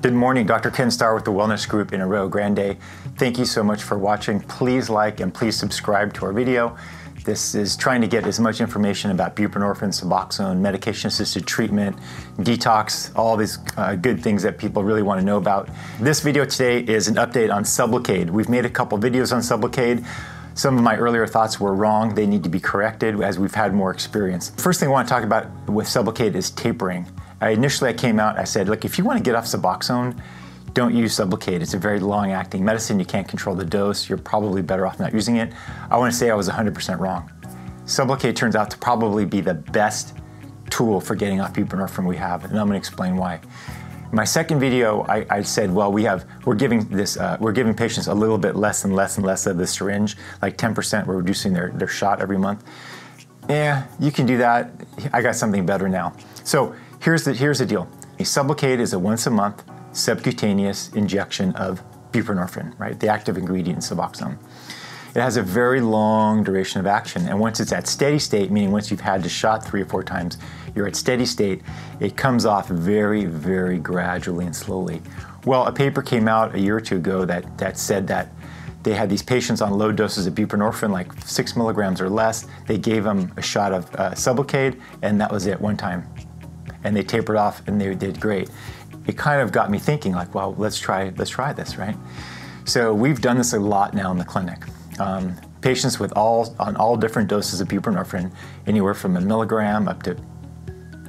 Good morning, Dr. Ken Starr with the Wellness Group in Arroyo Grande. Thank you so much for watching. Please like and please subscribe to our video. This is trying to get as much information about buprenorphine, Suboxone, medication-assisted treatment, detox, all these uh, good things that people really want to know about. This video today is an update on Sublocade. We've made a couple videos on Sublocade. Some of my earlier thoughts were wrong. They need to be corrected as we've had more experience. First thing I want to talk about with Sublocade is tapering. I, initially, I came out, I said, look, if you want to get off Suboxone, don't use Sublocade. It's a very long-acting medicine. You can't control the dose. You're probably better off not using it. I want to say I was 100% wrong. Sublocade turns out to probably be the best tool for getting off buprenorphine we have, and I'm going to explain why. My second video, I, I, said, well, we have we're giving this uh, we're giving patients a little bit less and less and less of the syringe, like 10%. We're reducing their their shot every month. Yeah, you can do that. I got something better now. So Here's the, here's the deal. A Sublocade is a once a month subcutaneous injection of buprenorphine, right? The active ingredient in Suboxone. It has a very long duration of action, and once it's at steady state, meaning once you've had the shot three or four times, you're at steady state, it comes off very, very gradually and slowly. Well, a paper came out a year or two ago that, that said that they had these patients on low doses of buprenorphine, like six milligrams or less. They gave them a shot of uh, Sublocade, and that was it, one time and they tapered off and they did great. It kind of got me thinking like, well, let's try, let's try this, right? So we've done this a lot now in the clinic. Um, patients with all, on all different doses of buprenorphine, anywhere from a milligram up to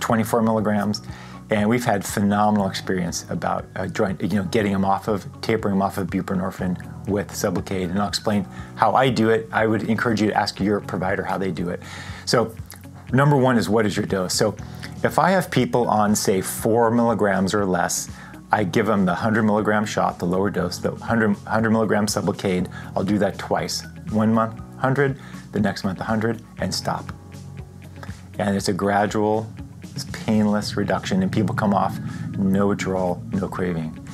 24 milligrams, and we've had phenomenal experience about uh, you know, getting them off of, tapering them off of buprenorphine with Sublocade, and I'll explain how I do it. I would encourage you to ask your provider how they do it. So number one is what is your dose? So if I have people on, say, four milligrams or less, I give them the 100 milligram shot, the lower dose, the 100, 100 milligram Sublocade. I'll do that twice. One month, 100, the next month, 100, and stop. And it's a gradual, it's painless reduction, and people come off no withdrawal, no craving.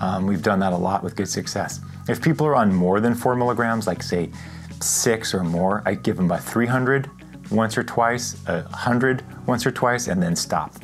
Um, we've done that a lot with good success. If people are on more than four milligrams, like say six or more, I give them by 300 once or twice, a 100 once or twice, and then stop.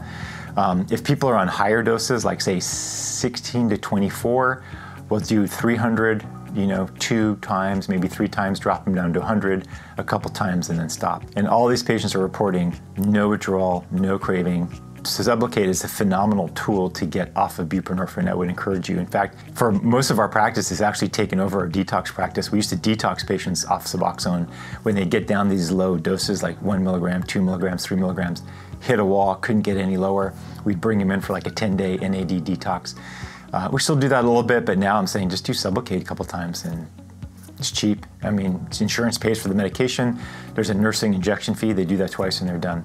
Um, if people are on higher doses, like say 16 to 24, we'll do 300, you know, two times, maybe three times, drop them down to 100 a couple times, and then stop. And all these patients are reporting no withdrawal, no craving, Sublocade is a phenomenal tool to get off of buprenorphine. I would encourage you. In fact, for most of our practice, it's actually taken over our detox practice. We used to detox patients off Suboxone when they get down these low doses, like one milligram, two milligrams, three milligrams, hit a wall, couldn't get any lower. We'd bring them in for like a 10-day NAD detox. Uh, we still do that a little bit, but now I'm saying just do Sublocade a couple times and it's cheap. I mean, insurance pays for the medication. There's a nursing injection fee. They do that twice and they're done.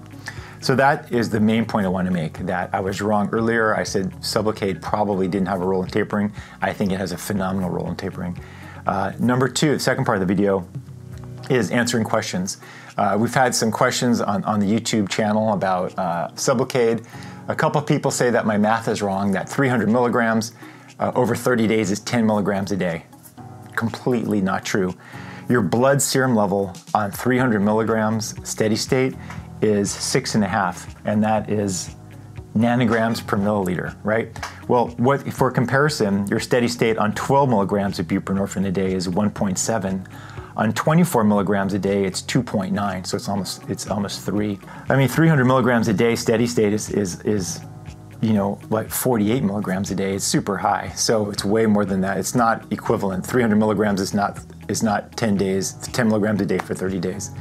So that is the main point I want to make, that I was wrong earlier. I said Sublocade probably didn't have a role in tapering. I think it has a phenomenal role in tapering. Uh, number two, the second part of the video, is answering questions. Uh, we've had some questions on, on the YouTube channel about uh, Sublocade. A couple people say that my math is wrong, that 300 milligrams uh, over 30 days is 10 milligrams a day. Completely not true. Your blood serum level on 300 milligrams steady state is six and a half, and that is nanograms per milliliter, right? Well, what for comparison, your steady state on 12 milligrams of buprenorphine a day is 1.7. On 24 milligrams a day, it's 2.9, so it's almost it's almost three. I mean, 300 milligrams a day steady state is is is you know like 48 milligrams a day. It's super high, so it's way more than that. It's not equivalent. 300 milligrams is not is not 10 days. 10 milligrams a day for 30 days.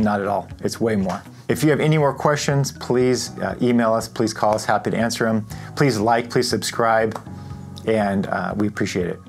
Not at all. It's way more. If you have any more questions, please uh, email us, please call us, happy to answer them. Please like, please subscribe, and uh, we appreciate it.